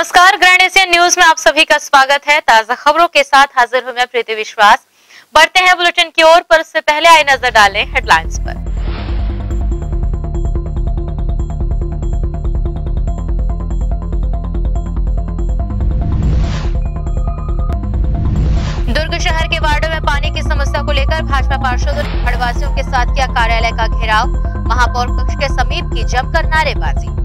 नमस्कार, grand Asian news में आप सभी का स्वागत है। ताज़ा खबरों के साथ हाजिर हूँ मैं प्रीति विश्वास। बढ़ते हैं बुलेटिन की ओर, पर उससे पहले आए नज़र डालें हेडलाइंस पर। दुर्ग शहर के वार्डो में पानी की समस्या को लेकर भाजपा पार्षदों ने खड़वासियों के साथ किया कार्यालय का घेराव। महापौर कक्ष के समीप की जमकर नारेबाजी।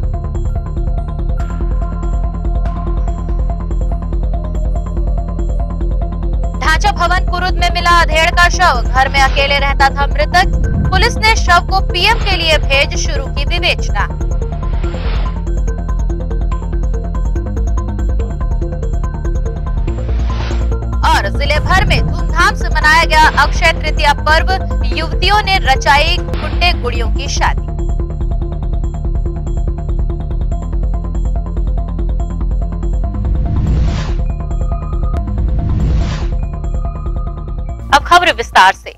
भवन कुरुद में मिला अधेड़ का शव। घर में अकेले रहता था मृतक। पुलिस ने शव को पीएम के लिए भेज शुरू की विवेचना। और ज़िले भर में धूमधाम से मनाया गया अक्षय तृतीया पर्व, युवतियों ने रचाई गुड्डे गुड़ियों की शादी। खबर विस्तार से।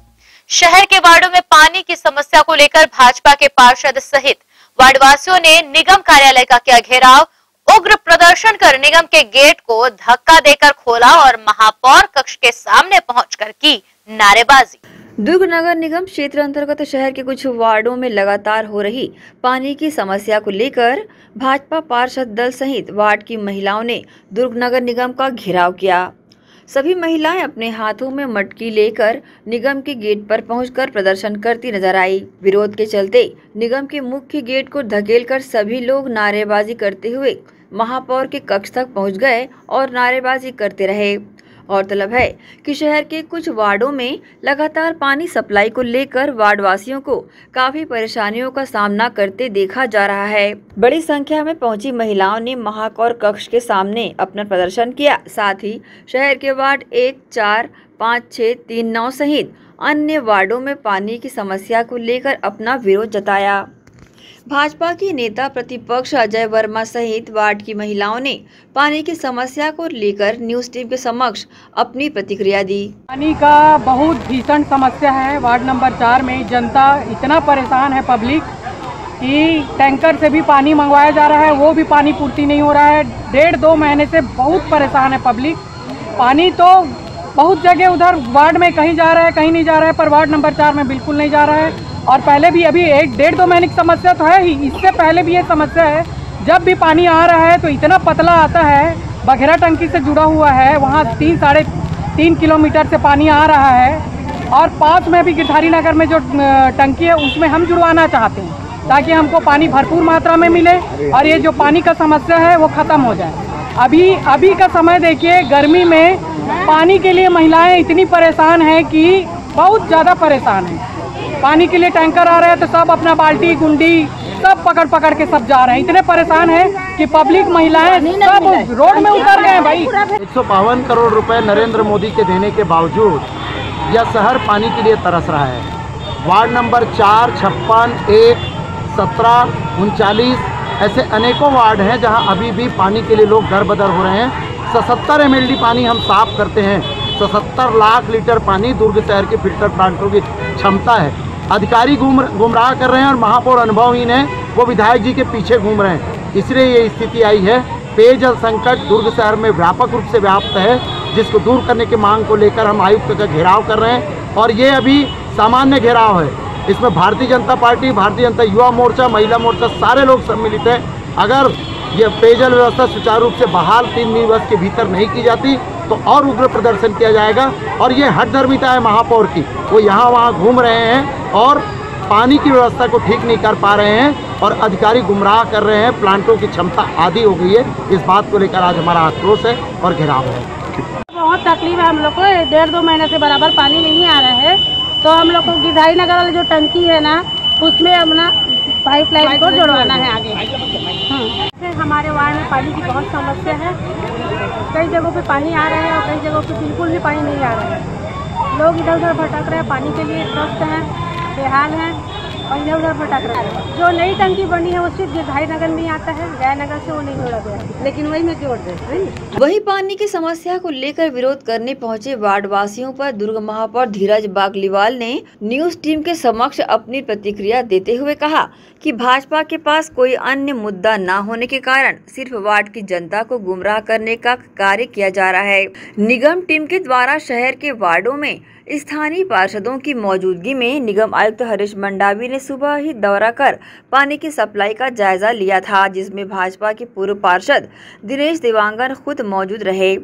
शहर के वार्डों में पानी की समस्या को लेकर भाजपा के पार्षद सहित वार्डवासियों ने निगम कार्यालय का किया घेराव। उग्र प्रदर्शन कर निगम के गेट को धक्का देकर खोला और महापौर कक्ष के सामने पहुंचकर की नारेबाजी। दुर्ग नगर निगम क्षेत्र अंतर्गत शहर के कुछ वार्डों में लगातार हो रही पानी की समस्या को लेकर भाजपा पार्षद दल सहित वार्ड की महिलाओं ने दुर्ग नगर निगम का घेराव किया। सभी महिलाएँ अपने हाथों में मटकी लेकर निगम के गेट पर पहुंचकर प्रदर्शन करती नज़र आई। विरोध के चलते निगम के मुख्य गेट को धकेलकर सभी लोग नारेबाजी करते हुए महापौर के कक्ष तक पहुँच गए और नारेबाजी करते रहे। गौरतलब है कि शहर के कुछ वार्डों में लगातार पानी सप्लाई को लेकर वार्ड वासियों को काफ़ी परेशानियों का सामना करते देखा जा रहा है। बड़ी संख्या में पहुँची महिलाओं ने महाकौर कक्ष के सामने अपना प्रदर्शन किया। साथ ही शहर के वार्ड एक, चार, पाँच छः तीन, नौ सहित अन्य वार्डों में पानी की समस्या को लेकर अपना विरोध जताया। भाजपा के नेता प्रतिपक्ष अजय वर्मा सहित वार्ड की महिलाओं ने पानी की समस्या को लेकर न्यूज़ टीम के समक्ष अपनी प्रतिक्रिया दी। पानी का बहुत भीषण समस्या है वार्ड नंबर चार में। जनता इतना परेशान है पब्लिक कि टैंकर से भी पानी मंगवाया जा रहा है, वो भी पानी पूर्ति नहीं हो रहा है। डेढ़ दो महीने से बहुत परेशान है पब्लिक। पानी तो बहुत जगह उधर वार्ड में कहीं जा रहा है, कहीं नहीं जा रहा है, पर वार्ड नंबर चार में बिल्कुल नहीं जा रहा है। और पहले भी अभी एक डेढ़ दो महीने की समस्या तो है ही। इससे पहले भी ये समस्या है। जब भी पानी आ रहा है तो इतना पतला आता है, बघेरा टंकी से जुड़ा हुआ है, वहाँ तीन साढ़े तीन किलोमीटर से पानी आ रहा है और पास में भी गिरधारी नगर में जो टंकी है, उसमें हम जुड़वाना चाहते हैं ताकि हमको पानी भरपूर मात्रा में मिले और ये जो पानी का समस्या है, वो ख़त्म हो जाए। अभी अभी का समय देखिए, गर्मी में पानी के लिए महिलाएँ इतनी परेशान हैं कि बहुत ज़्यादा परेशान हैं। पानी के लिए टैंकर आ रहे हैं तो सब अपना बाल्टी गुंडी सब पकड़ पकड़ के सब जा रहे हैं। इतने परेशान हैं कि पब्लिक महिलाएँ सब रोड में उतर गए हैं भाई। एक सौ बावन करोड़ रुपए नरेंद्र मोदी के देने के बावजूद यह शहर पानी के लिए तरस रहा है। वार्ड नंबर चार छप्पन एक सत्रह उनचालीस ऐसे अनेकों वार्ड हैं जहाँ अभी भी पानी के लिए लोग दर बदर हो रहे हैं। सतहत्तर एम पानी हम साफ़ करते हैं। सतहत्तर लाख लीटर पानी दुर्ग शहर के फ़िल्टर प्लांटों की क्षमता है। अधिकारी घूम गुमराह कर रहे हैं और महापौर अनुभवहीन है। वो विधायक जी के पीछे घूम रहे हैं। इसलिए ये स्थिति आई है। पेयजल संकट दुर्ग शहर में व्यापक रूप से व्याप्त है, जिसको दूर करने की मांग को लेकर हम आयुक्त का घेराव कर रहे हैं। और ये अभी सामान्य घेराव है। इसमें भारतीय जनता पार्टी, भारतीय जनता युवा मोर्चा, महिला मोर्चा, सारे लोग सम्मिलित हैं। अगर ये पेयजल व्यवस्था सुचारू रूप से बहाल तीन दिवस के भीतर नहीं की जाती तो और उग्र प्रदर्शन किया जाएगा। और ये हट धर्मिता है महापौर की। वो यहाँ वहाँ घूम रहे हैं और पानी की व्यवस्था को ठीक नहीं कर पा रहे हैं और अधिकारी गुमराह कर रहे हैं। प्लांटों की क्षमता आधी हो गई है। इस बात को लेकर आज हमारा आक्रोश है और घेराव है। बहुत तकलीफ़ है हम लोग को। डेढ़ दो महीने से बराबर पानी नहीं आ रहा है। तो हम लोग को गिधाई नगर वाली जो टंकी है ना उसमें अपना पाइप लाइन को जोड़वाना है आगे। हाँ। हमारे वार्ड में पानी की बहुत समस्या है। कई जगहों पे पानी आ रहा है और कई जगहों पे बिल्कुल भी पानी नहीं आ रहा है। लोग इधर उधर भटक रहे हैं, पानी के लिए त्रस्त हैं, बेहाल हैं। और इधर उधर भटक रहा है। जो नई टंकी बनी है, वो सिर्फ़ गिधाई नगर में आता है, जयनगर से वो नहीं जोड़ा गया लेकिन वही में जोड़ दे वहीं पानी की समस्या को लेकर विरोध करने पहुँचे वार्ड वासियों पर दुर्ग महापौर धीरज बागलीवाल ने न्यूज़ टीम के समक्ष अपनी प्रतिक्रिया देते हुए कहा कि भाजपा के पास कोई अन्य मुद्दा न होने के कारण सिर्फ़ वार्ड की जनता को गुमराह करने का कार्य किया जा रहा है। निगम टीम के द्वारा शहर के वार्डो में स्थानीय पार्षदों की मौजूदगी में निगम आयुक्त हरीश मंडावी ने सुबह ही दौरा कर पानी की सप्लाई का जायजा लिया था, जिसमें भाजपा के पूर्व पार्षद दिनेश देवांगन खुद मौजूद रहे।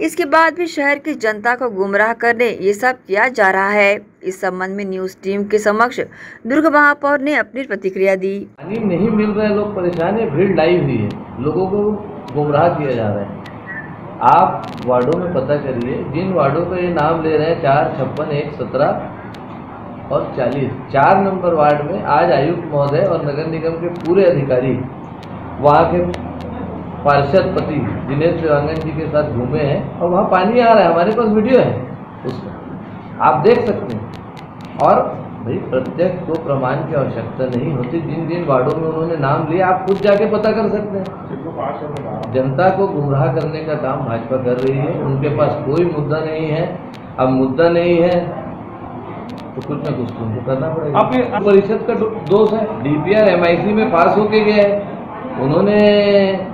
इसके बाद भी शहर की जनता को गुमराह करने ये सब किया जा रहा है। इस संबंध में न्यूज़ टीम के समक्ष दुर्ग महापौर ने अपनी प्रतिक्रिया दी। पानी नहीं मिल रहा है, लोग परेशान है, भीड़ लाई हुई है। लोगों को गुमराह किया जा रहा है। आप वार्डों में पता करिए, जिन वार्डों का ये नाम ले रहे हैं, चार, छप्पन, एक, सत्रह और चालीस, चार नंबर वार्ड में आज आयुक्त महोदय और नगर निगम के पूरे अधिकारी वहाँ के पार्षद पति दिनेश देवांगन जी के साथ घूमे हैं और वहाँ पानी आ रहा है, हमारे पास वीडियो है उसका आप देख सकते हैं। और भाई प्रत्यक्ष को प्रमाण की आवश्यकता नहीं होती। जिन जिन वार्डों में उन्होंने नाम लिया, आप खुद जाके पता कर सकते हैं। जनता को गुमराह करने का काम भाजपा कर रही है उनके पास कोई मुद्दा नहीं है। अब मुद्दा नहीं है तो कुछ ना कुछ तुमको करना पड़ेगा। परिषद का दोष है। डीपीआर एमआईसी में पास होके गया है। उन्होंने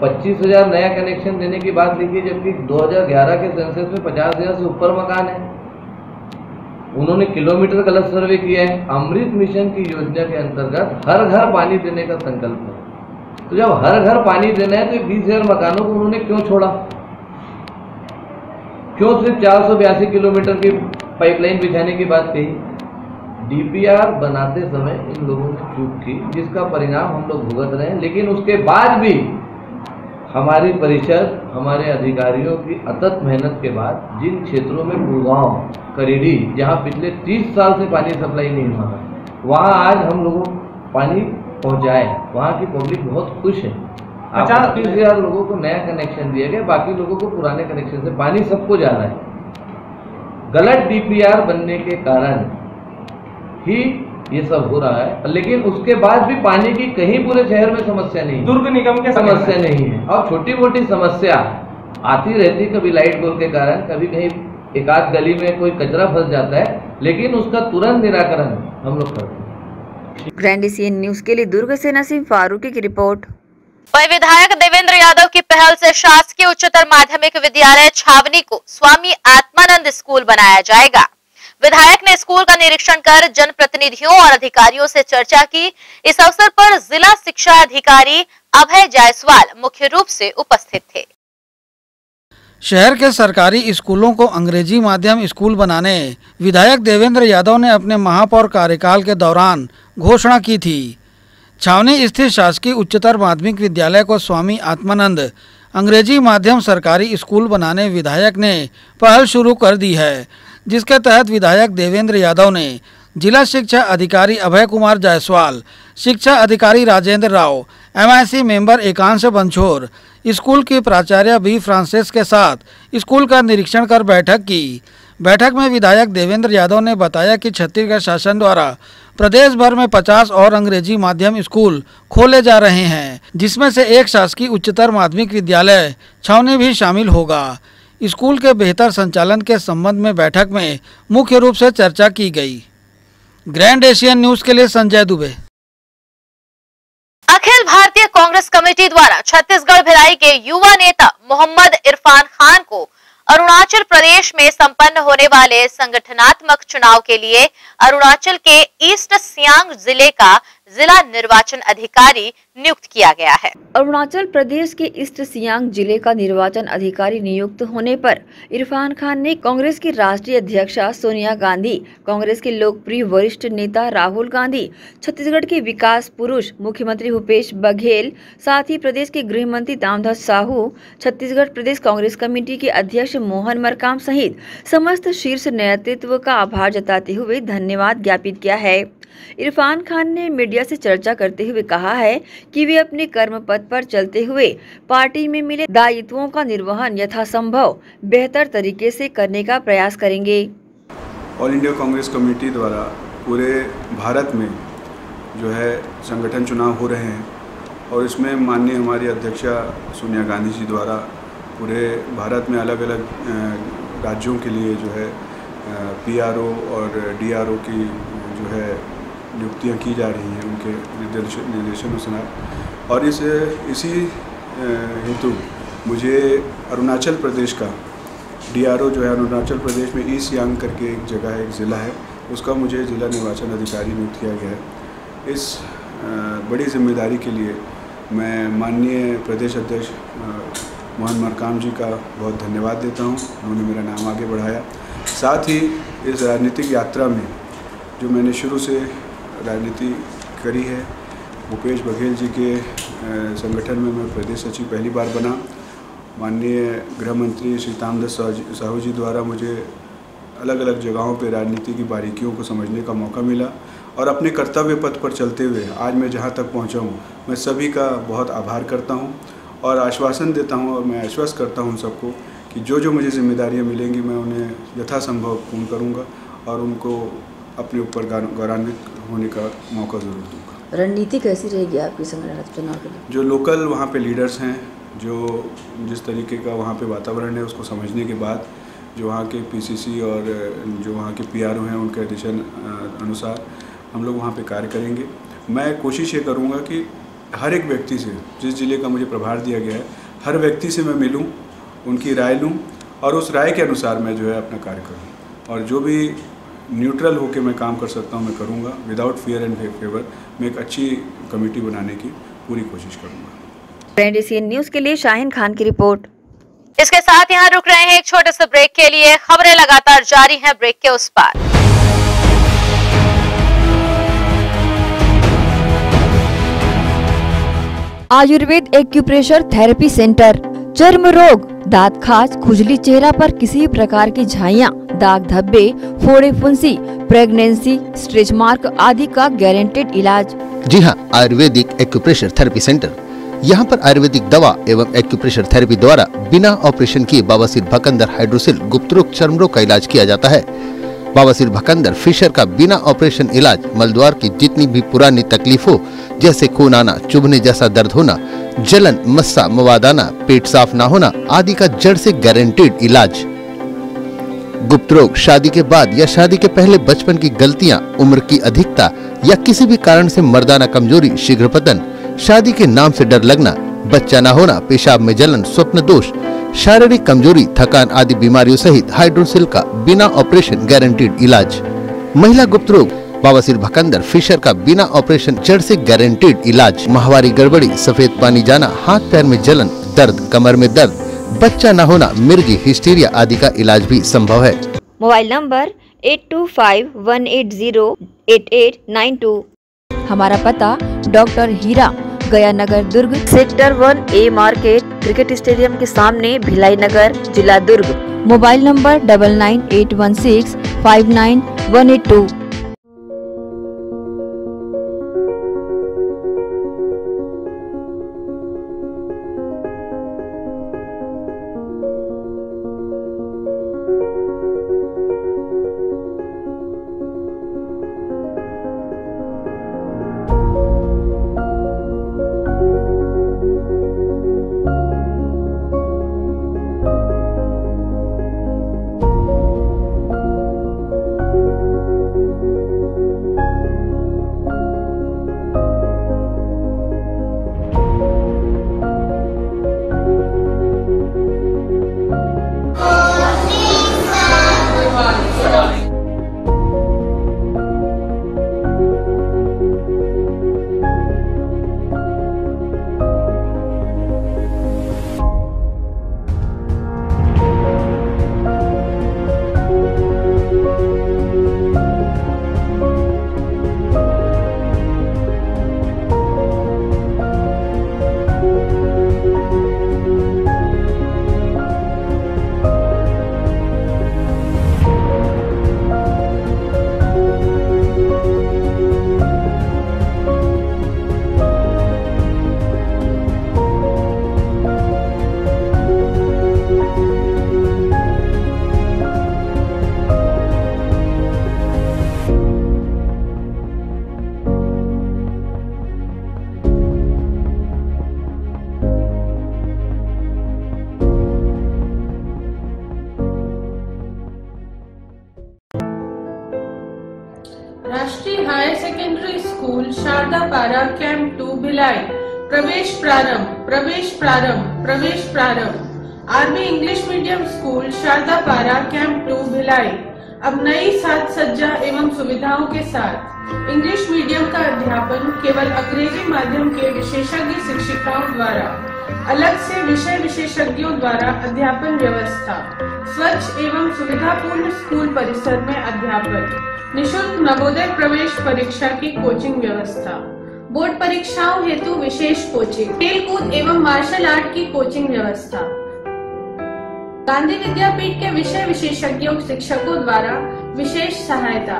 पच्चीस हज़ार नया कनेक्शन देने की बात लिखी है, जबकि 2011 के सेंसस में पचास हज़ार से ऊपर मकान है। उन्होंने किलोमीटर गलत सर्वे किया है। अमृत मिशन की योजना के अंतर्गत हर घर पानी देने का संकल्प है। तो जब हर घर पानी देना है तो बीस हज़ार मकानों को उन्होंने क्यों छोड़ा? क्यों सिर्फ़ चार सौ बयासी किलोमीटर की पाइपलाइन बिछाने की बात कही? डीपीआर बनाते समय इन लोगों ने चूक की, जिसका परिणाम हम लोग भुगत रहे हैं। लेकिन उसके बाद भी हमारी परिषद, हमारे अधिकारियों की अतत मेहनत के बाद जिन क्षेत्रों में गुड़गांव, करीडी, जहाँ पिछले 30 साल से पानी सप्लाई नहीं हुआ वहाँ आज हम लोगों पानी पहुँचाए वहाँ की पब्लिक बहुत खुश है। पचास तीस हज़ार लोगों को नया कनेक्शन दिया गया बाकी लोगों को पुराने कनेक्शन से पानी सबको जा रहा है। गलत डीपीआर बनने के कारण ही ये सब हो रहा है लेकिन उसके बाद भी पानी की कहीं पूरे शहर में समस्या नहीं दुर्ग निगम के समस्या नहीं है। और छोटी मोटी समस्या आती रहती कभी लाइट गोल के कारण कभी कहीं एक आध गली में कोई कचरा फंस जाता है लेकिन उसका तुरंत निराकरण हम लोग करते हैं। ग्रैंड एशियन न्यूज़ के लिए दुर्ग से नसीम फारूकी की रिपोर्ट। वही विधायक देवेंद्र यादव की पहल से शासकीय उच्चतर माध्यमिक विद्यालय छावनी को स्वामी आत्मानंद स्कूल बनाया जाएगा। विधायक ने स्कूल का निरीक्षण कर जनप्रतिनिधियों और अधिकारियों से चर्चा की। इस अवसर पर जिला शिक्षा अधिकारी अभय जायसवाल मुख्य रूप से उपस्थित थे। शहर के सरकारी स्कूलों को अंग्रेज़ी माध्यम स्कूल बनाने, विधायक देवेंद्र यादव ने अपने महापौर कार्यकाल के दौरान घोषणा की थी। छावनी स्थित शासकीय उच्चतर माध्यमिक विद्यालय को स्वामी आत्मानंद, अंग्रेज़ी माध्यम सरकारी स्कूल बनाने विधायक ने पहल शुरू कर दी है, जिसके तहत विधायक देवेंद्र यादव ने जिला शिक्षा अधिकारी अभय कुमार जायसवाल, शिक्षा अधिकारी Rajendra Rao MIC member Ekansh Banchhor school की प्राचार्य बी फ्रांसिस के साथ स्कूल का निरीक्षण कर बैठक की। बैठक में विधायक देवेंद्र यादव ने बताया कि छत्तीसगढ़ शासन द्वारा प्रदेश भर में 50 और अंग्रेज़ी माध्यम स्कूल खोले जा रहे हैं, जिसमें से एक शासकीय उच्चतर माध्यमिक विद्यालय छावनी भी शामिल होगा। स्कूल के बेहतर संचालन के संबंध में बैठक में मुख्य रूप से चर्चा की गई। ग्रैंड एशियन न्यूज़ के लिए संजय दुबे। अखिल भारतीय कांग्रेस कमेटी द्वारा छत्तीसगढ़ भिलाई के युवा नेता मोहम्मद इरफान खान को अरुणाचल प्रदेश में संपन्न होने वाले संगठनात्मक चुनाव के लिए अरुणाचल के ईस्ट सियांग ज़िले का जिला निर्वाचन अधिकारी नियुक्त किया गया है। अरुणाचल प्रदेश के ईस्ट सियांग ज़िले का निर्वाचन अधिकारी नियुक्त होने पर इरफान खान ने कांग्रेस की राष्ट्रीय अध्यक्षा सोनिया गांधी, कांग्रेस के लोकप्रिय वरिष्ठ नेता राहुल गांधी, छत्तीसगढ़ के विकास पुरुष मुख्यमंत्री भूपेश बघेल, साथ ही प्रदेश के गृह मंत्री दामोदर साहू, छत्तीसगढ़ प्रदेश कांग्रेस कमेटी के अध्यक्ष मोहन मरकाम सहित समस्त शीर्ष नेतृत्व का आभार जताते हुए धन्यवाद ज्ञापित किया है। इरफान खान ने मीडिया से चर्चा करते हुए कहा है कि वे अपने कर्म पथ पर चलते हुए पार्टी में मिले दायित्वों का निर्वहन यथासंभव, बेहतर तरीके से करने का प्रयास करेंगे। ऑल इंडिया कांग्रेस कमेटी द्वारा पूरे भारत में जो है संगठन चुनाव हो रहे हैं और इसमें माननीय हमारी अध्यक्षा सोनिया गांधी जी द्वारा पूरे भारत में अलग अलग राज्यों के लिए जो है पीआरओ और डीआरओ की जो है नियुक्तियाँ की जा रही हैं, उनके निर्देश निर्देशानुसार और इस, इसी हेतु मुझे अरुणाचल प्रदेश का डीआरओ जो है, अरुणाचल प्रदेश में ईस्ट यांग करके एक जगह है एक ज़िला है, उसका मुझे ज़िला निर्वाचन अधिकारी नियुक्त किया गया है। इस बड़ी ज़िम्मेदारी के लिए मैं माननीय प्रदेश अध्यक्ष मोहन मरकाम जी का बहुत धन्यवाद देता हूँ, उन्होंने मेरा नाम आगे बढ़ाया। साथ ही इस राजनीतिक यात्रा में, जो मैंने शुरू से राजनीति करी है। भूपेश बघेल जी के संगठन में मैं प्रदेश सचिव पहली बार बना। माननीय गृह मंत्री श्री तामदस साहू जी द्वारा मुझे अलग अलग जगहों पर राजनीति की बारीकियों को समझने का मौका मिला और अपने कर्तव्य पथ पर चलते हुए आज मैं जहाँ तक पहुँचा हूँ, मैं सभी का बहुत आभार करता हूँ और आश्वासन देता हूँ और मैं आश्वस्त करता हूँ सबको कि जो जो मुझे जिम्मेदारियाँ मिलेंगी मैं उन्हें यथासंभव पूर्ण करूँगा और उनको अपने ऊपर गौरवान्वित होने का मौका ज़रूर दूँगा। रणनीति कैसी रहेगी आपकी संगठन चुनाव के लिए? जो लोकल वहाँ पे लीडर्स हैं जो जिस तरीके का वहाँ पे वातावरण है उसको समझने के बाद जो वहाँ के पीसीसी और जो वहाँ के पीआरओ हैं उनके एडिशन अनुसार हम लोग वहाँ पे कार्य करेंगे। मैं कोशिश ये करूँगा कि हर एक व्यक्ति से जिस ज़िले का मुझे प्रभार दिया गया है हर व्यक्ति से मैं मिलूँ उनकी राय लूँ और उस राय के अनुसार मैं जो है अपना कार्य करूँ। और जो भी न्यूट्रल होकर मैं काम कर सकता हूँ मैं करूँगा। विदाउट फियर एंड फेवर मैं एक अच्छी कमेटी बनाने की पूरी कोशिश करूँगा। न्यूज़ के लिए शाहिन खान की रिपोर्ट। इसके साथ यहाँ रुक रहे हैं एक छोटे से ब्रेक के लिए। खबरें लगातार जारी हैं ब्रेक के उस पार। आयुर्वेद एक्यूप्रेशर थेरेपी सेंटर चर्म रोग दांत खाज खुजली चेहरा पर किसी प्रकार की झाइया। दाग धब्बे, फोड़े फुंसी, प्रेगनेंसी, स्ट्रेच मार्क आदि का गारंटेड इलाज। जी हाँ आयुर्वेदिक एक्यूप्रेशर थेरेपी सेंटर यहाँ पर आयुर्वेदिक दवा एवं एक्यूप्रेशर थेरेपी द्वारा बिना ऑपरेशन किए बवासीर भकंदर हाइड्रोसिल गुप्त रोग चर्म रोग का इलाज किया जाता है। बवासीर भकंदर फिशर का बिना ऑपरेशन इलाज मलद्वार की जितनी भी पुरानी तकलीफ़ हो जैसे खून आना, चुभने जैसा दर्द होना, जलन, मस्सा मवाद आना पेट साफ़ ना होना, आदि का जड़ से गारंटेड इलाज। गुप्त रोग, शादी के बाद या शादी के पहले बचपन की गलतियाँ, उम्र की अधिकता या किसी भी कारण से मर्दाना कमज़ोरी शीघ्र पतन शादी के नाम से डर लगना, बच्चा न होना, पेशाब में जलन, स्वप्न दोष, शारीरिक कमज़ोरी, थकान आदि बीमारियों सहित हाइड्रोसिल का बिना ऑपरेशन गारंटीड इलाज। महिला गुप्त रोग बाबासिर भकंदर, फिशर का बिना ऑपरेशन जड़ से गारंटीड इलाज। महावारी गड़बड़ी, सफ़ेद पानी जाना हाथ पैर में जलन, दर्द, कमर में दर्द बच्चा न होना मिर्गी हिस्टीरिया आदि का इलाज भी संभव है। Mobile number eight two five one eight zero eight eight nine two. हमारा पता डॉक्टर हीरा गया नगर Durg. Sector one A market cricket stadium के सामने भिलाई नगर जिला Durg. Mobile number double nine eight one six five nine one eight two. सज्जा एवं सुविधाओं के साथ। इंग्लिश मीडियम का अध्यापन केवल अंग्रेज़ी माध्यम के विशेषज्ञ शिक्षिकाओं द्वारा, अलग से विषय विशेषज्ञों द्वारा अध्यापन व्यवस्था, स्वच्छ एवं सुविधापूर्ण स्कूल परिसर में अध्यापन, निशुल्क नवोदय प्रवेश परीक्षा की कोचिंग व्यवस्था। बोर्ड परीक्षाओं हेतु विशेष कोचिंग खेल कूद एवं मार्शल आर्ट की कोचिंग व्यवस्था। गांधी विद्यापीठ के विषय विशेषज्ञों, शिक्षकों द्वारा विशेष सहायता,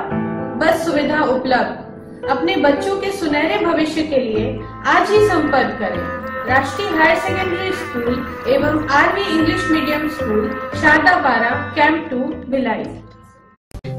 बस सुविधा उपलब्ध। अपने बच्चों के सुनहरे भविष्य के लिए आज ही संपर्क करें। राष्ट्रीय हायर सेकेंडरी स्कूल एवं army English medium school Shardapara camp two, Bhilai.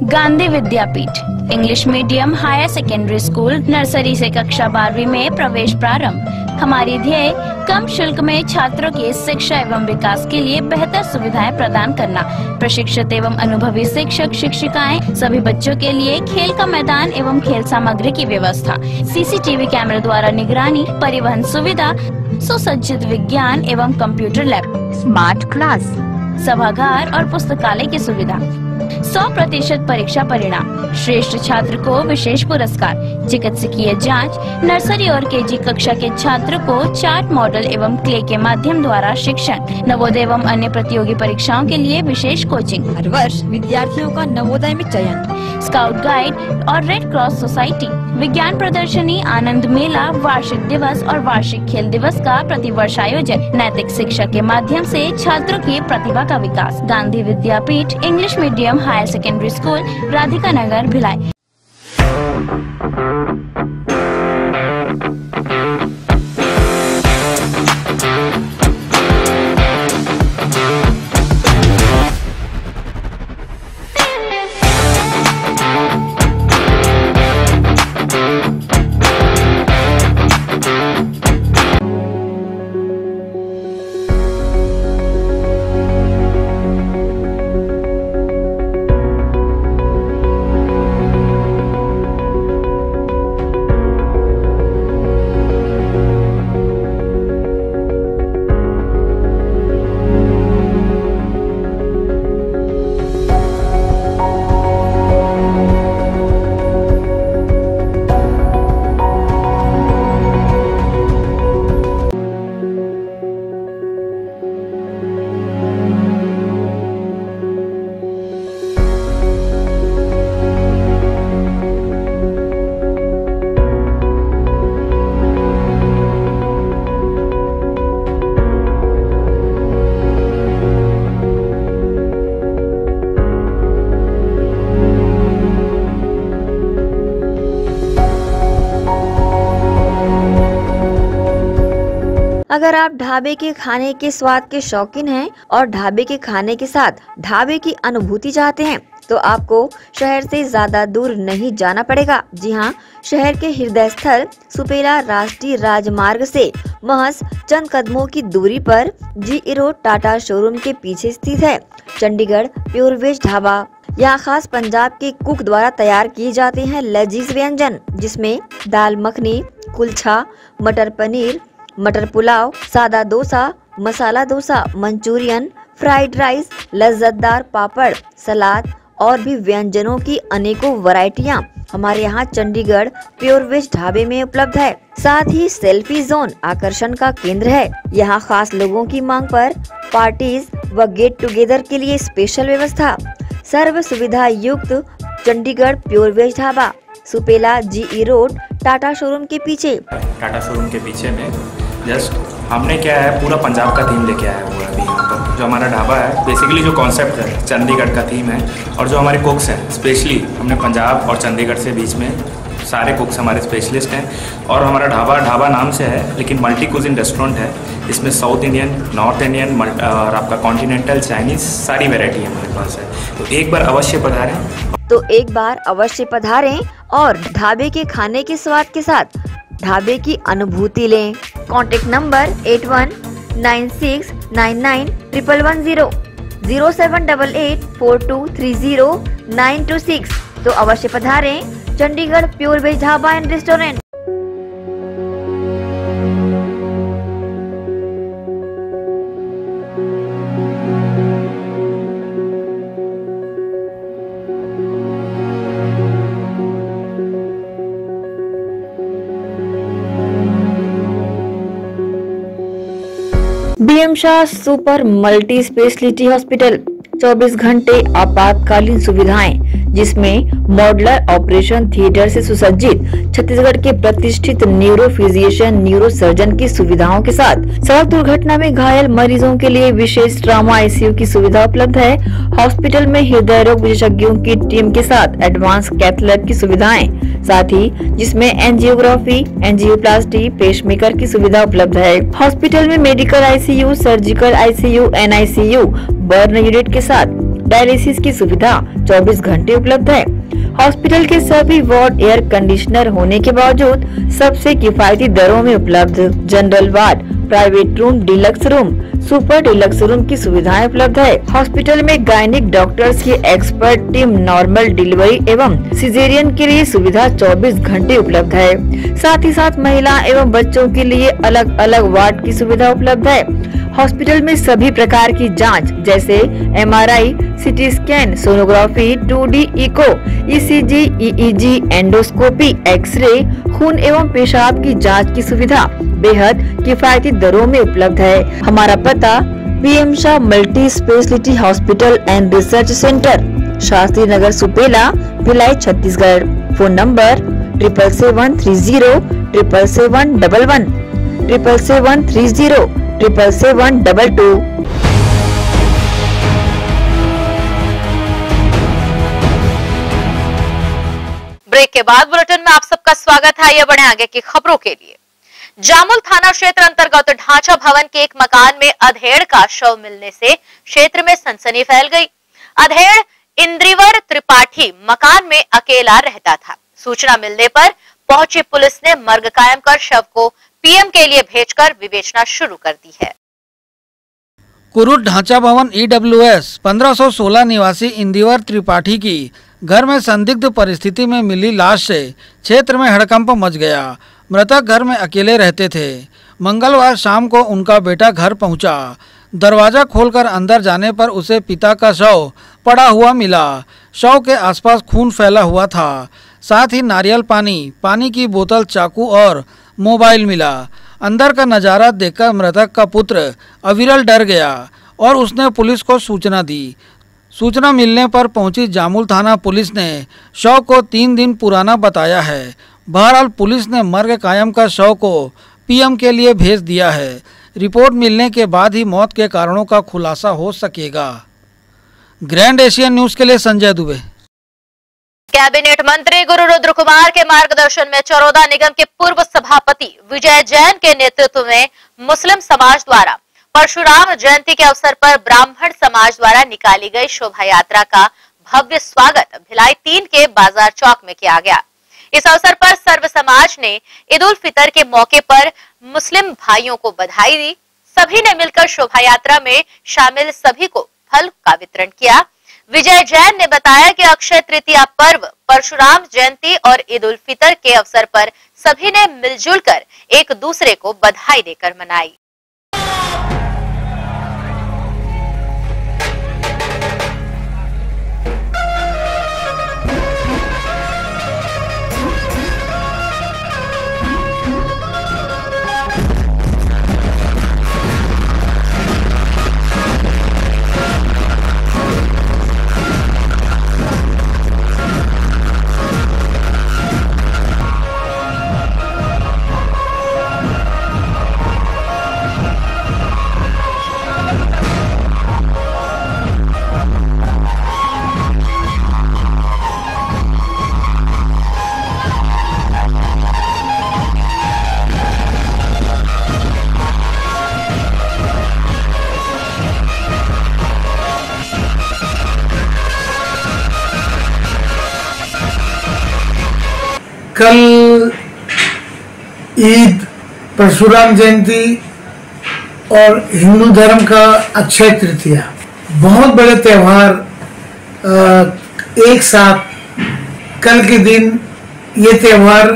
Gandhi Vidyapeeth, English medium higher secondary school, nursery से कक्षा बारहवीं में प्रवेश प्रारंभ। हमारी ध्येय कम शुल्क में छात्रों के शिक्षा एवं विकास के लिए बेहतर सुविधाएँ प्रदान करना। प्रशिक्षित एवं अनुभवी शिक्षक शिक्षिकाएँ सभी बच्चों के लिए खेल का मैदान एवं खेल सामग्री की व्यवस्था। सीसीटीवी कैमरे द्वारा निगरानी परिवहन सुविधा सुसज्जित विज्ञान एवं कंप्यूटर लैब। Smart class. सभागार और पुस्तकालय की सुविधा। 100 प्रतिशत परीक्षा परिणाम। श्रेष्ठ छात्र को विशेष पुरस्कार। चिकित्सकीय जाँच, नर्सरी और केजी कक्षा के छात्र को चार्ट मॉडल एवं क्ले के माध्यम द्वारा शिक्षण। नवोदय एवं अन्य प्रतियोगी परीक्षाओं के लिए विशेष कोचिंग। हर वर्ष विद्यार्थियों का नवोदय में चयन। स्काउट गाइड और रेड क्रॉस सोसाइटी। विज्ञान प्रदर्शनी, आनंद मेला, वार्षिक दिवस और वार्षिक खेल दिवस का प्रतिवर्ष आयोजन। नैतिक शिक्षा के माध्यम से छात्रों की प्रतिभा का विकास। Gandhi Vidyapeeth, English medium higher secondary school Radhika Nagar Bhilai अगर आप ढाबे के खाने के स्वाद के शौकीन हैं और ढाबे के खाने के साथ ढाबे की अनुभूति चाहते हैं तो आपको शहर से ज़्यादा दूर नहीं जाना पड़ेगा। जी हाँ शहर के हृदय स्थल सुपेला राष्ट्रीय राजमार्ग से महज चंद कदमों की दूरी पर जी रोड टाटा शोरूम के पीछे स्थित है। चंडीगढ़ प्योर वेज ढाबा यहाँ खास पंजाब के कुक द्वारा तैयार किए जाते हैं लजीज व्यंजन, जिसमें दाल मखनी, कुलछा, मटर पनीर मटर पुलाव, सादा dosa, masala dosa, Manchurian, fried rice, लज्जतदार papad, salad और भी व्यंजनों की अनेकों वैरायटियाँ हमारे यहाँ चंडीगढ़ प्योर वेज ढाबे में उपलब्ध है। साथ ही सेल्फी जोन आकर्षण का केंद्र है। यहाँ खास लोगों की मांग पर पार्टीज़ व गेट टुगेदर के लिए स्पेशल व्यवस्था। सर्व सुविधा युक्त Chandigarh pure veg dhaba, Supela GE road, Tata showroom के पीछे। टाटा शोरूम के पीछे में जस्ट हमने क्या है, पूरा पंजाब का थीम लेके आया हुआ है अभी यहाँ पर। जो हमारा ढाबा है बेसिकली जो कॉन्सेप्ट है, चंडीगढ़ का थीम है, और जो हमारे कुक्स हैं स्पेशली हमने पंजाब और चंडीगढ़ से बीच में सारे कुक्स हमारे स्पेशलिस्ट हैं, और हमारा ढाबा ढाबा नाम से है, लेकिन मल्टी कुजिन रेस्टोरेंट है। इसमें साउथ इंडियन नॉर्थ इंडियन और आपका कॉन्टिनेंटल चाइनीज़ सारी वेराइटी हमारे पास है। तो एक बार अवश्य पधारें। तो एक बार अवश्य पधारें और ढाबे के खाने के स्वाद के साथ ढाबे की अनुभूति लें। Contact number eight one nine six nine nine triple one zero zero seven double eight four two three zero nine two six तो अवश्य पधारें, Chandigarh pure veg dhaba and restaurant. BM Shah super multi speciality hospital 24 घंटे आपातकालीन सुविधाएँ, जिसमें modeller operation theatre से सुसज्जित छत्तीसगढ़ के प्रतिष्ठित न्यूरो फिजिशियन न्यूरो सर्जन की सुविधाओं के साथ सड़क दुर्घटना में घायल मरीजों के लिए विशेष ट्रामा आईसीयू की सुविधा उपलब्ध है। हॉस्पिटल में हृदय रोग विशेषज्ञों की टीम के साथ एडवांस कैथ की सुविधाएँ साथ ही जिसमें एंजियोग्राफी, एंजियोप्लास्टी, पेशमेकर की सुविधा उपलब्ध है। हॉस्पिटल में medical ICU, surgical ICU, NICU, burn unit के साथ डायलिसिस की सुविधा 24 घंटे उपलब्ध है। हॉस्पिटल के सभी वार्ड एयर कंडीशनर होने के बावजूद सबसे किफायती दरों में उपलब्ध general ward, private room, deluxe room, super deluxe room की सुविधाएँ उपलब्ध है। हॉस्पिटल में गायनिक डॉक्टर्स की एक्सपर्ट टीम नॉर्मल डिलीवरी एवं सिजेरियन के लिए सुविधा 24 घंटे उपलब्ध है। साथ ही साथ महिला एवं बच्चों के लिए अलग अलग वार्ड की सुविधा उपलब्ध है। हॉस्पिटल में सभी प्रकार की जाँच जैसे MRI, CT scan sonography 2D echo ECG EEG endoscopy X-ray खून एवं पेशाब की जाँच की सुविधा बेहद किफायती दरों में उपलब्ध है। हमारा पता PM Shah multi speciality hospital and research centre Shastri Nagar Supela Bhilai Chhattisgarh. Phone number triple seven three zero triple seven double one triple seven three zero triple seven double two break के बाद bulletin में आप सबका स्वागत है। ये बढ़े आगे की खबरों के लिए। जामुल थाना क्षेत्र अंतर्गत ढांचा भवन के एक मकान में अधेड़ का शव मिलने से क्षेत्र में सनसनी फैल गई। अधेड़ इंद्रिवर त्रिपाठी मकान में अकेला रहता था। सूचना मिलने पर पहुँची पुलिस ने मर्ग कायम कर शव को पीएम के लिए भेजकर विवेचना शुरू कर दी है। कुरुट ढांचा भवन ईडब्ल्यूएस 1516 निवासी इंदिवर त्रिपाठी की घर में संदिग्ध परिस्थिति में मिली लाश से क्षेत्र में हड़कंप मच गया। मृतक घर में अकेले रहते थे। मंगलवार शाम को उनका बेटा घर पहुँचा। दरवाज़ा खोलकर अंदर जाने पर उसे पिता का शव पड़ा हुआ मिला। शव के आसपास खून फैला हुआ था। साथ ही नारियल पानी पानी की बोतल, चाकू और मोबाइल मिला। अंदर का नज़ारा देखकर मृतक का पुत्र अविरल डर गया और उसने पुलिस को सूचना दी। सूचना मिलने पर पहुँची जामुल थाना पुलिस ने शव को तीन दिन पुराना बताया है। बहरहाल पुलिस ने मर्ग कायम का शव को पीएम के लिए भेज दिया है। रिपोर्ट मिलने के बाद ही मौत के कारणों का खुलासा हो सकेगा। ग्रैंड एशियन न्यूज़ के लिए संजय दुबे। कैबिनेट मंत्री गुरु रुद्र कुमार के मार्गदर्शन में चरोदा निगम के पूर्व सभापति विजय जैन के नेतृत्व में मुस्लिम समाज द्वारा परशुराम जयंती के अवसर पर ब्राह्मण समाज द्वारा निकाली गई शोभा यात्रा का भव्य स्वागत भिलाई तीन के बाज़ार चौक में किया गया। इस अवसर पर सर्व समाज ने ईद उल फितर के मौके पर मुस्लिम भाइयों को बधाई दी। सभी ने मिलकर शोभा यात्रा में शामिल सभी को फल का वितरण किया। विजय जैन ने बताया कि अक्षय तृतीया पर्व, परशुराम जयंती और ईद उल फितर के अवसर पर सभी ने मिलजुल कर एक दूसरे को बधाई देकर मनाई। कल ईद परशुराम जयंती और हिंदू धर्म का अक्षय तृतीया। बहुत बड़े त्यौहार एक साथ कल के दिन ये त्यौहार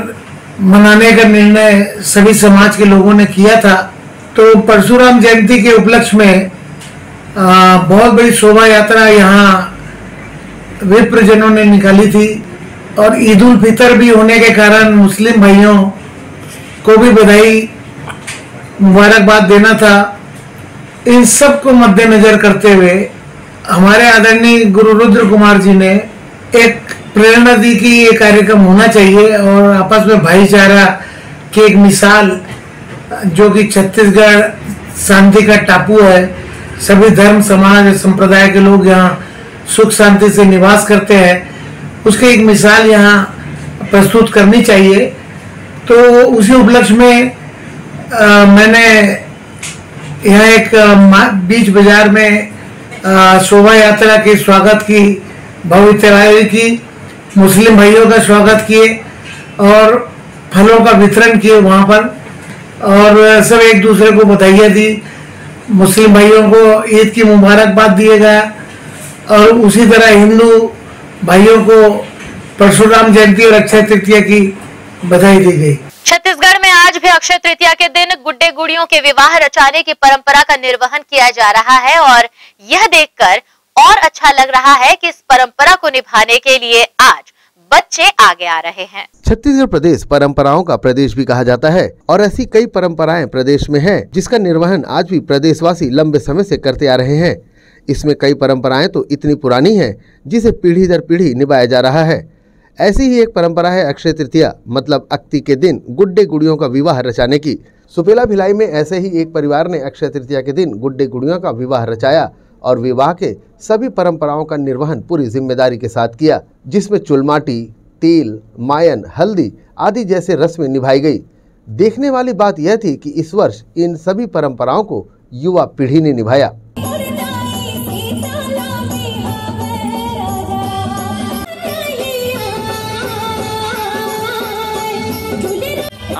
मनाने का निर्णय सभी समाज के लोगों ने किया था। तो परशुराम जयंती के उपलक्ष्य में बहुत बड़ी शोभा यात्रा यहाँ विप्रजनों ने निकाली थी। और ईद उल फितर भी होने के कारण मुस्लिम भाइयों को भी बधाई मुबारकबाद देना था। इन सबको मद्देनजर करते हुए हमारे आदरणीय गुरु रुद्र कुमार जी ने एक प्रेरणा दी कि ये कार्यक्रम होना चाहिए और आपस में भाईचारा की एक मिसाल, जो कि छत्तीसगढ़ शांति का टापू है। सभी धर्म, समाज संप्रदाय के लोग यहाँ सुख शांति से निवास करते हैं। उसकी एक मिसाल यहाँ प्रस्तुत करनी चाहिए। तो उसी उपलक्ष्य में आ, मैंने यहाँ एक बीच बाज़ार में शोभा यात्रा के स्वागत की भव्य तैयारी की मुस्लिम भाइयों का स्वागत किए और फलों का वितरण किए वहाँ पर। और सब एक दूसरे को बधाइयाँ दी। मुस्लिम भाइयों को ईद की मुबारकबाद दिए गया और उसी तरह हिंदू भाइयों को परशुराम जयंती और अक्षय तृतीया की बधाई दी गई। छत्तीसगढ़ में आज भी अक्षय तृतीया के दिन गुड्डे गुड़ियों के विवाह रचाने की परंपरा का निर्वहन किया जा रहा है और यह देखकर और अच्छा लग रहा है कि इस परंपरा को निभाने के लिए आज बच्चे आगे आ रहे हैं। छत्तीसगढ़ प्रदेश परंपराओं का प्रदेश भी कहा जाता है और ऐसी कई परंपराएँ प्रदेश में हैं, जिसका निर्वहन आज भी प्रदेशवासी लंबे समय से करते आ रहे हैं। इसमें कई परंपराएँ तो इतनी पुरानी हैं, जिसे पीढ़ी दर पीढ़ी निभाया जा रहा है। ऐसी ही एक परंपरा है अक्षय तृतीया मतलब अक्ति के दिन गुड्डे गुड़ियों का विवाह रचाने की। सुपेला भिलाई में ऐसे ही एक परिवार ने अक्षय तृतीया के दिन गुड्डे गुड़ियों का विवाह रचाया और विवाह के सभी परंपराओं का निर्वहन पूरी ज़िम्मेदारी के साथ किया जिसमें चुलमाटी तेल मायन हल्दी आदि जैसे रस्में निभाई गई। देखने वाली बात यह थी कि इस वर्ष इन सभी परंपराओं को युवा पीढ़ी ने निभाया।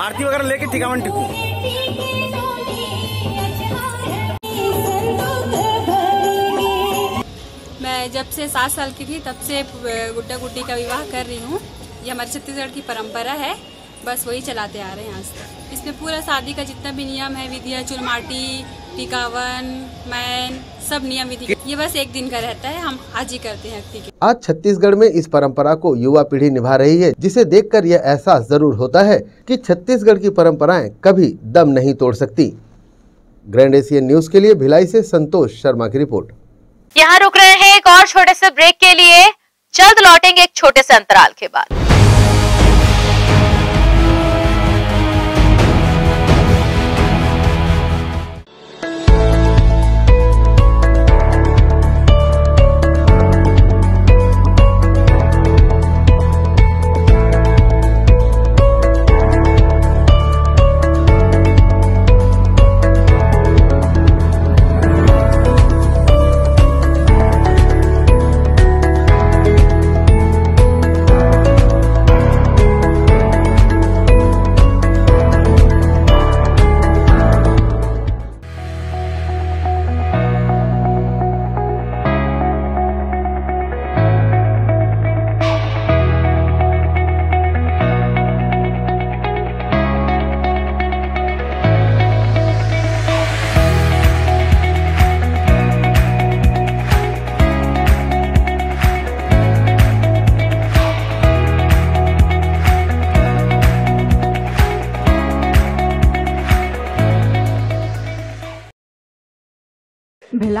आरती वगैरह लेके टिकावन टिकू मैं जब से सात साल की थी, तब से गुड्डा गुड्डी का विवाह कर रही हूँ। ये हमारे छत्तीसगढ़ की परंपरा है। बस वही चलाते आ रहे हैं आज इसमें पूरा शादी का जितना भी नियम है, विधिया चुलमाटी टिकावन, मैन सब नियम विधि। ये बस एक दिन का रहता है हम आज ही करते हैं आज छत्तीसगढ़ में इस परंपरा को युवा पीढ़ी निभा रही है जिसे देखकर यह एहसास ज़रूर होता है कि छत्तीसगढ़ की परंपराएँ कभी दम नहीं तोड़ सकती। ग्रैंड एशियन न्यूज़ के लिए भिलाई से संतोष शर्मा की रिपोर्ट। यहाँ रुक रहे हैं एक और छोटे से ब्रेक के लिए। जल्द लौटेंगे एक छोटे से अंतराल के बाद।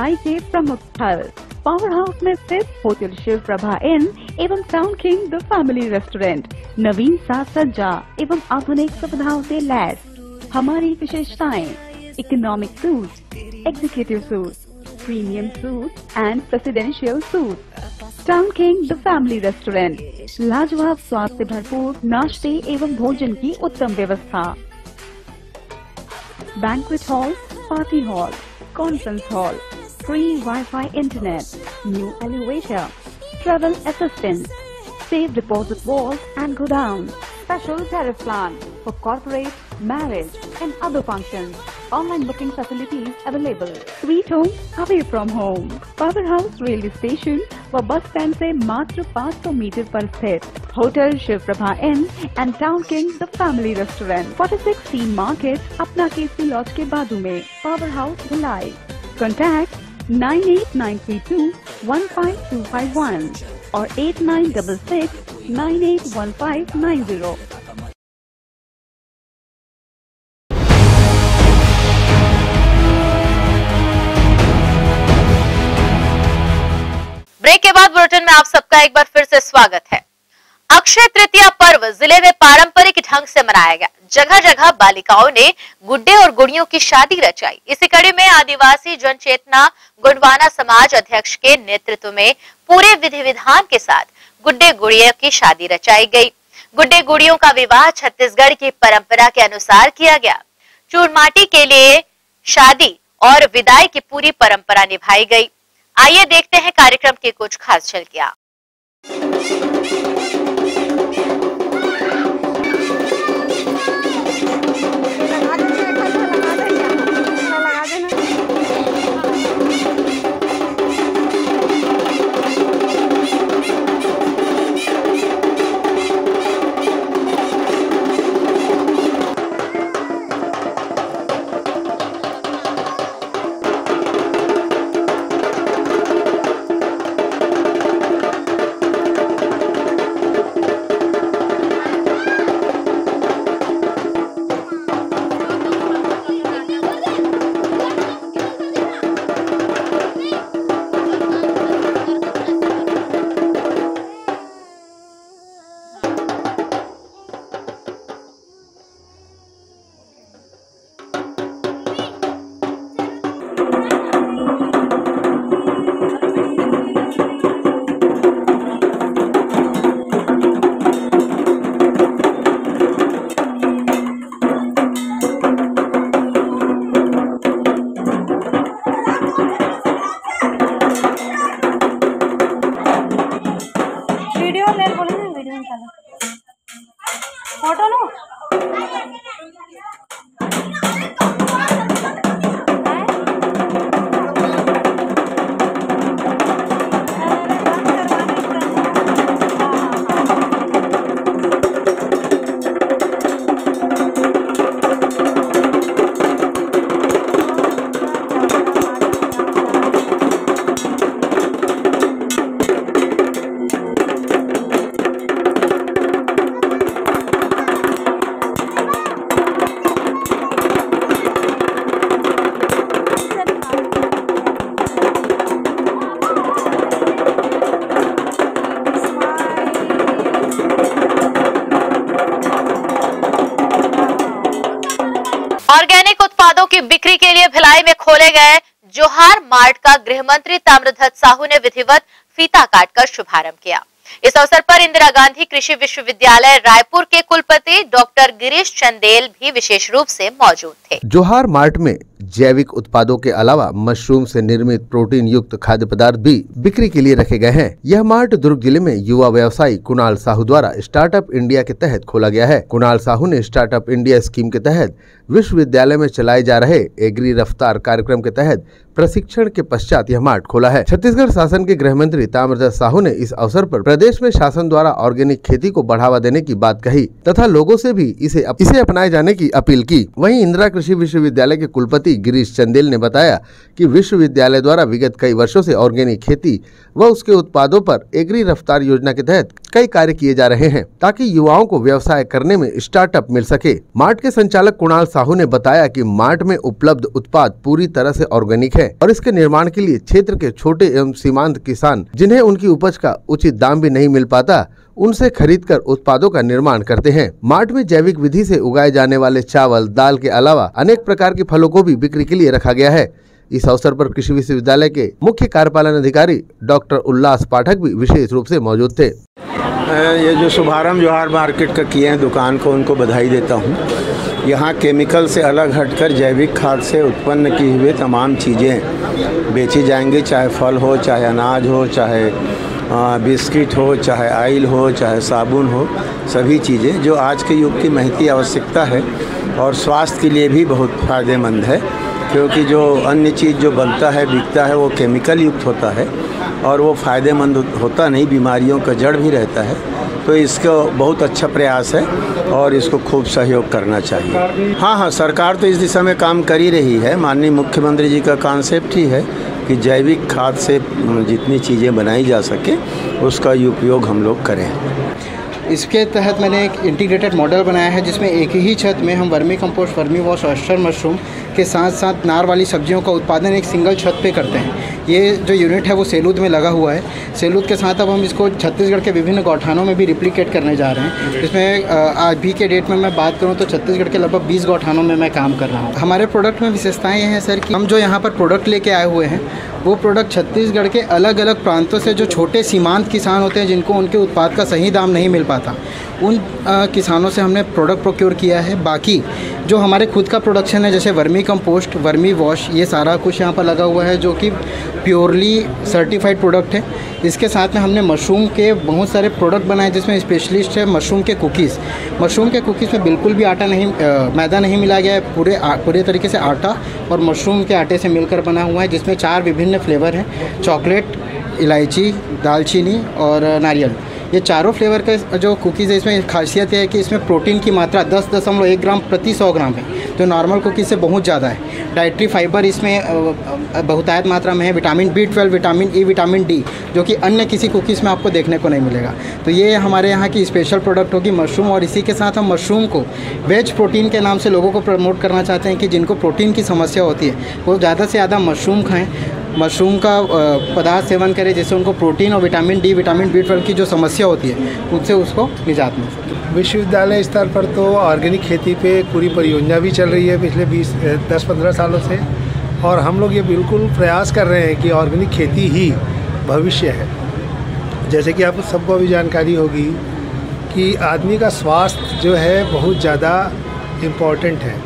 भिलाई के प्रमुख स्थल पावर हाउस में स्थित होटल शिव प्रभा इन एवं town king the family restaurant नवीन साज सज्जा एवं आधुनिक सुविधाओं से लैस। हमारी विशेषताएँ economic suite executive suite premium suite and presidential suite town king the family restaurant लाजवाब स्वाद से भरपूर नाश्ते एवं भोजन की उत्तम व्यवस्था। Banquet hall party hall conference hall, free Wi-Fi internet, new elevator, travel assistance, safe deposit vault and godown, special tariff plan for corporate, marriage and other functions. online booking facilities available. Sweet home away from home. Powerhouse Railway Station व bus stand से मात्र 500 metre पर स्थित hotel Shiv Prabha inn and town king the family restaurant 46 C market अपना Kesari laws के बाजू में power house Bhilai contact Nine eight nine three two one five two five one और eight nine double six nine eight one five nine zero break के बाद bulletin में आप सबका एक बार फिर से स्वागत है। अक्षय तृतीया पर्व ज़िले में पारंपरिक ढंग से मनाया गया। जगह जगह बालिकाओं ने गुड्डे और गुड़ियों की शादी रचाई। इसी कड़ी में आदिवासी जन चेतना गुंडवाना समाज अध्यक्ष के नेतृत्व में पूरे विधि विधान के साथ गुड्डे गुड़िया की शादी रचाई गई। गुड्डे गुड़ियों का विवाह छत्तीसगढ़ की परंपरा के अनुसार किया गया। चूरमाटी के लिए शादी और विदाई की पूरी परंपरा निभाई गई। आइए देखते हैं कार्यक्रम की कुछ खास झलकियाँ। की लिए भिलाई में खोले गए जोहार मार्ट का गृह मंत्री ताम्रध्वज साहू ने विधिवत फीता काटकर शुभारंभ किया। इस अवसर पर इंदिरा गांधी कृषि विश्वविद्यालय रायपुर के कुलपति डॉक्टर गिरीश चंदेल भी विशेष रूप से मौजूद थे। जोहार मार्ट में जैविक उत्पादों के अलावा मशरूम से निर्मित प्रोटीन युक्त खाद्य पदार्थ भी बिक्री के लिए रखे गए हैं। यह मार्ट दुर्ग ज़िले में युवा व्यवसायी कुणाल साहू द्वारा स्टार्टअप इंडिया के तहत खोला गया है। कुणाल साहू ने स्टार्टअप इंडिया स्कीम के तहत विश्वविद्यालय में चलाए जा रहे एग्री रफ्तार कार्यक्रम के तहत प्रशिक्षण के पश्चात यह मार्ट खोला है। छत्तीसगढ़ शासन के गृह मंत्री ताम्रध्वज साहू ने इस अवसर पर प्रदेश में शासन द्वारा ऑर्गेनिक खेती को बढ़ावा देने की बात कही तथा लोगों से भी इसे अप, इसे अपनाए जाने की अपील की। वहीं इंदिरा कृषि विश्वविद्यालय के कुलपति गिरीश चंदेल ने बताया कि विश्वविद्यालय द्वारा विगत कई वर्षों से ऑर्गेनिक खेती व उसके उत्पादों पर एग्री रफ्तार योजना के तहत कई कार्य किए जा रहे हैं ताकि युवाओं को व्यवसाय करने में स्टार्टअप मिल सके। मार्ट के संचालक कुणाल साहू ने बताया कि मार्ट में उपलब्ध उत्पाद पूरी तरह से ऑर्गेनिक है और इसके निर्माण के लिए क्षेत्र के छोटे एवं सीमांत किसान, जिन्हें उनकी उपज का उचित दाम भी नहीं मिल पाता, उनसे खरीद कर उत्पादों का निर्माण करते हैं। मार्ट में जैविक विधि से उगाए जाने वाले चावल, दाल के अलावा अनेक प्रकार के फलों को भी बिक्री के लिए रखा गया है। इस अवसर पर कृषि विश्वविद्यालय के मुख्य कार्यपालन अधिकारी डॉक्टर उल्लास पाठक भी विशेष रूप से मौजूद थे। ये जो शुभारंभ जोहार मार्केट का किए हैं दुकान को, उनको बधाई देता हूँ। यहाँ केमिकल से अलग हटकर जैविक खाद से उत्पन्न की हुई तमाम चीज़ें बेची जाएँगी, चाहे फल हो, चाहे अनाज हो, चाहे बिस्किट हो, चाहे आयल हो, चाहे साबुन हो, सभी चीज़ें जो आज के युग की महती आवश्यकता है और स्वास्थ्य के लिए भी बहुत फ़ायदेमंद है, क्योंकि जो अन्य चीज़ जो बनता है, बिकता है, वो केमिकल युक्त होता है और वो फ़ायदेमंद होता नहीं, बीमारियों का जड़ भी रहता है। तो इसका बहुत अच्छा प्रयास है और इसको खूब सहयोग करना चाहिए। हाँ हाँ सरकार तो इस दिशा में काम कर ही रही है। माननीय मुख्यमंत्री जी का कॉन्सेप्ट ही है कि जैविक खाद से जितनी चीज़ें बनाई जा सके, उसका उपयोग हम लोग करें। इसके तहत मैंने एक इंटीग्रेटेड मॉडल बनाया है, जिसमें एक ही छत में हम vermi compost vermi wash oyster mushroom के साथ साथ नार वाली सब्जियों का उत्पादन एक सिंगल छत पे करते हैं। ये जो यूनिट है वो सेलूद में लगा हुआ है। सेलूद के साथ अब हम इसको छत्तीसगढ़ के विभिन्न गौठानों में भी रिप्लिकेट करने जा रहे हैं। इसमें आज भी के डेट में मैं बात करूँ तो छत्तीसगढ़ के लगभग बीस गौठानों में मैं काम कर रहा हूँ। हमारे प्रोडक्ट में विशेषताएँ हैं सर कि हम जो यहाँ पर प्रोडक्ट लेके आए हुए हैं वो प्रोडक्ट छत्तीसगढ़ के अलग अलग प्रांतों से जो छोटे सीमांत किसान होते हैं जिनको उनके उत्पाद का सही दाम नहीं मिल पाता उन किसानों से हमने प्रोडक्ट प्रोक्योर किया है। बाकी जो हमारे खुद का प्रोडक्शन है जैसे वर्मी कंपोस्ट वर्मी वॉश ये सारा कुछ यहाँ पर लगा हुआ है जो कि प्योरली सर्टिफाइड प्रोडक्ट है। इसके साथ में हमने मशरूम के बहुत सारे प्रोडक्ट बनाए जिसमें स्पेशलिस्ट है मशरूम के कुकीज़ मशरूम के कुकीज़ में बिल्कुल भी आटा नहीं आ, मैदा नहीं मिला गया है। पूरे पूरे तरीके से आटा और मशरूम के आटे से मिलकर बना हुआ है जिसमें चार विभिन्न फ्लेवर हैं। चॉकलेट इलायची दालचीनी और नारियल। ये चारों फ्लेवर का जो कुकीज़ है, इसमें खासियत है कि इसमें प्रोटीन की मात्रा दस दशमलव एक ग्राम प्रति सौ ग्राम है। जो नॉर्मल कुकीज़ से बहुत ज़्यादा है। डाइट्री फाइबर इसमें बहुतायत मात्रा में है। Vitamin B twelve vitamin E vitamin D जो कि अन्य किसी कुकीज़ में आपको देखने को नहीं मिलेगा। तो ये हमारे यहाँ की स्पेशल प्रोडक्ट होगी मशरूम और इसी के साथ हम मशरूम को वेज प्रोटीन के नाम से लोगों को प्रमोट करना चाहते हैं कि जिनको प्रोटीन की समस्या होती है, वो ज़्यादा से ज़्यादा मशरूम खाएँ। मशरूम का पदार्थ सेवन करें जिससे उनको प्रोटीन और vitamin D, vitamin B twelve की जो समस्या होती है, उनसे उसको निजात मिल विश्वविद्यालय स्तर पर तो ऑर्गेनिक खेती पे पूरी परियोजना भी चल रही है पिछले 20 दस, पंद्रह सालों से। और हम लोग ये बिल्कुल प्रयास कर रहे हैं कि ऑर्गेनिक खेती ही भविष्य है। जैसे कि आप सबको भी जानकारी होगी कि आदमी का स्वास्थ्य जो है बहुत ज़्यादा इंपॉर्टेंट है।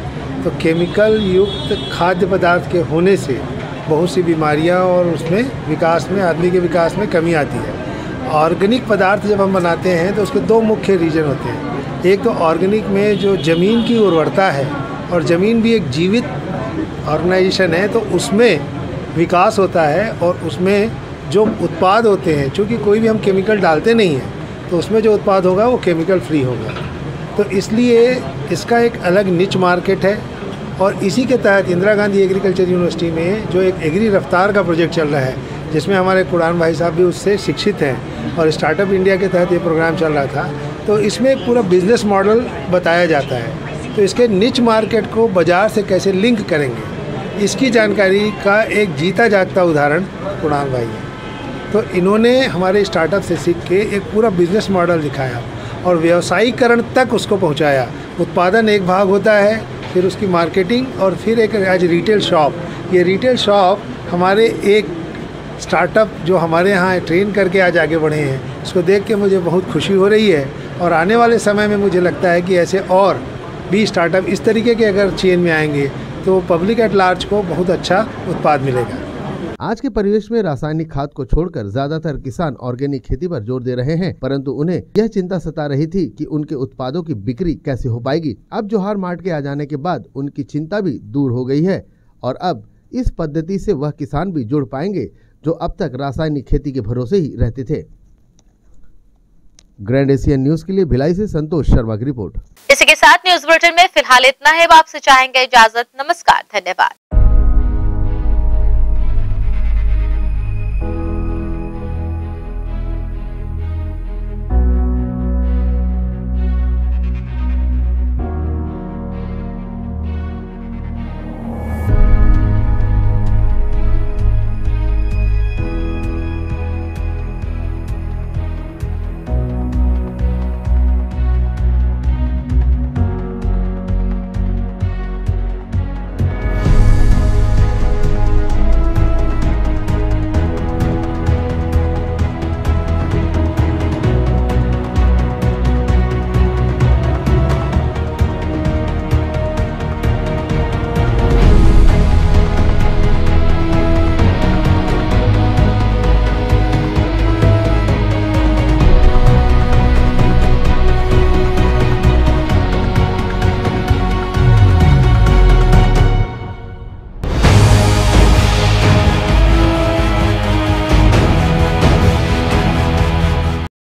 तो केमिकल युक्त खाद्य पदार्थ के होने से बहुत सी बीमारियाँ और उसमें विकास में, आदमी के विकास में कमी आती है। ऑर्गेनिक पदार्थ जब हम बनाते हैं तो उसके दो मुख्य रीजन होते हैं। एक तो ऑर्गेनिक में जो ज़मीन की उर्वरता है, और ज़मीन भी एक जीवित ऑर्गेनाइजेशन है तो उसमें विकास होता है, और उसमें जो उत्पाद होते हैं, चूँकि कोई भी हम केमिकल डालते नहीं हैं तो उसमें जो उत्पाद होगा, वो केमिकल फ्री होगा। तो इसलिए इसका एक अलग निच मार्केट है और इसी के तहत इंदिरा गांधी एग्रीकल्चर यूनिवर्सिटी में जो एक एग्री रफ्तार का प्रोजेक्ट चल रहा है, जिसमें हमारे कुरान भाई साहब भी उससे शिक्षित हैं और स्टार्टअप इंडिया के तहत ये प्रोग्राम चल रहा था तो इसमें पूरा बिज़नेस मॉडल बताया जाता है। तो इसके निच मार्केट को बाज़ार से कैसे लिंक करेंगे, इसकी जानकारी का एक जीता जागता उदाहरण कुरान भाई है। तो इन्होंने हमारे स्टार्टअप से सीख के एक पूरा बिज़नेस मॉडल दिखाया और व्यवसायीकरण तक उसको पहुँचाया। उत्पादन एक भाग होता है फिर उसकी मार्केटिंग और फिर एक आज रिटेल शॉप। ये रिटेल शॉप हमारे एक स्टार्टअप जो हमारे यहाँ ट्रेन करके आज आगे बढ़े हैं। उसको देख के मुझे बहुत खुशी हो रही है और आने वाले समय में मुझे लगता है कि ऐसे और भी स्टार्टअप इस तरीके के अगर चेन में आएँगे तो पब्लिक एट लार्ज को बहुत अच्छा उत्पाद मिलेगा। आज के परिवेश में रासायनिक खाद को छोड़कर ज़्यादातर किसान ऑर्गेनिक खेती पर ज़ोर दे रहे हैं, परंतु उन्हें यह चिंता सता रही थी कि उनके उत्पादों की बिक्री कैसे हो पाएगी। अब जोहार मार्ट के आ जाने के बाद उनकी चिंता भी दूर हो गई है और अब इस पद्धति से वह किसान भी जुड़ पाएँगे, जो अब तक रासायनिक खेती के भरोसे ही रहते थे। ग्रैंड एशियन न्यूज़ के लिए भिलाई से संतोष शर्मा की रिपोर्ट। इसी के साथ न्यूज़ बुलेटिन में फ़िलहाल इतना है। आपसे चाहेंगे इजाज़त। नमस्कार, धन्यवाद।